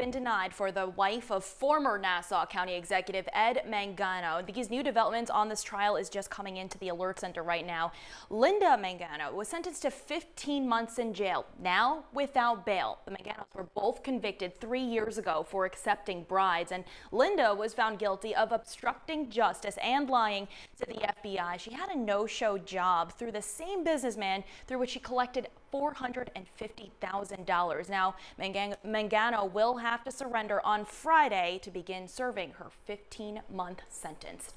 been denied for the wife of former Nassau County Executive Ed Mangano. These new developments on this trial is just coming into the alert center right now. Linda Mangano was sentenced to 15 months in jail, now without bail. The Manganos were both convicted three years ago for accepting bribes, and Linda was found guilty of obstructing justice and lying to the FBI. She had a no-show job through the same businessman through which she collected $450,000. Now, Mangano will have to surrender on Friday to begin serving her 15-month sentence.